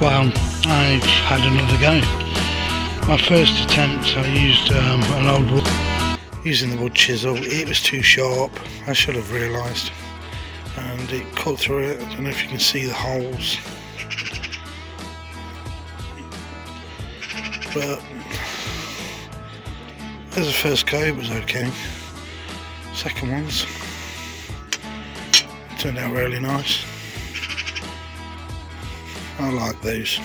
Well, I've had another go. My first attempt, I used um, an old wood, using the wood chisel. It was too sharp. I should have realised, and it cut through it. I don't know if you can see the holes, but as a first go, it was okay. Second ones turned out really nice. I like these.